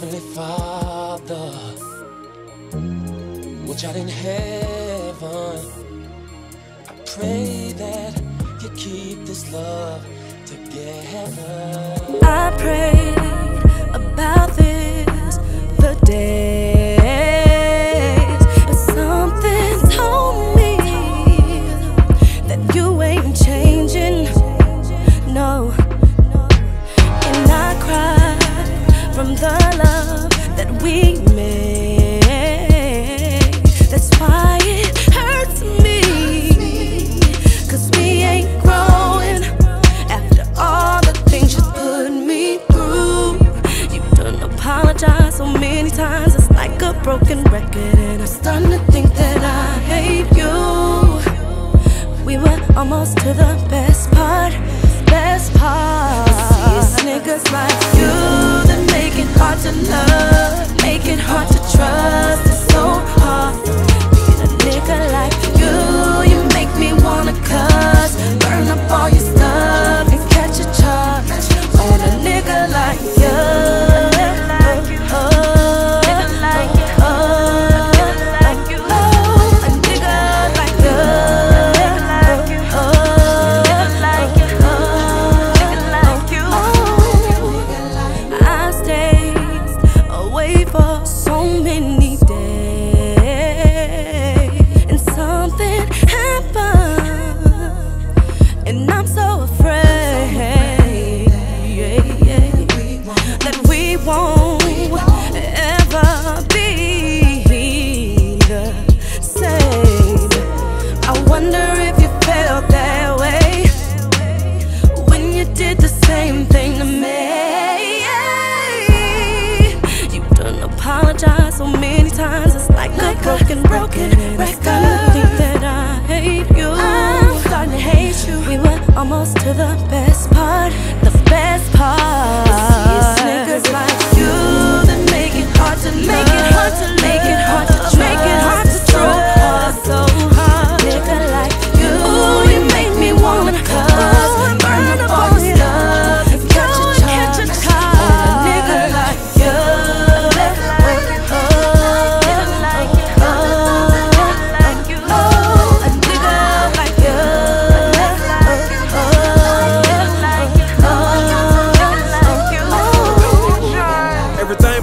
Heavenly Father, which art in heaven, I pray that you keep this love together. I prayed we made. That's why it hurts me, cause we ain't growing after all the things you put me through. You done apologize so many times, it's like a broken record, and I'm starting to think that I hate you. We were almost to the best part, best part. See, it's niggas like you that make it hard to love, broken,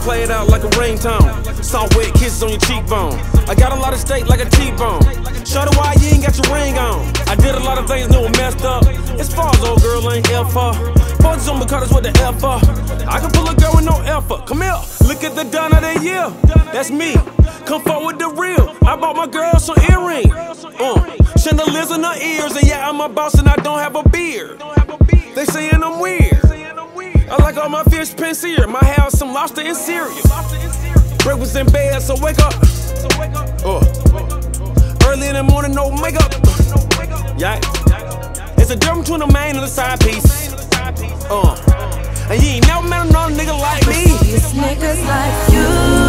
Everything it out like a ringtone. Soft wet kisses on your cheekbone. I got a lot of steak like a T-bone. Shorty, why you ain't got your ring on? I did a lot of things, knew messed up. As far as old girl ain't F her. Focus on because what the F. I can pull a girl with no effort. Come here, look at the done of the year. That's me. Come forward the real. I bought my girl some earrings. Uh, chandeliers in her ears, and yeah, I'm a boss and I don't have a beard. They saying I'm weird. I like all my fish sincere. My house, some lobster and cereal. Breakfast in bed, so wake up. Uh. Early in the morning, no makeup. Yeah. It's a difference between a main and a side piece. Uh. And you ain't never met another nigga like me. It's niggas like you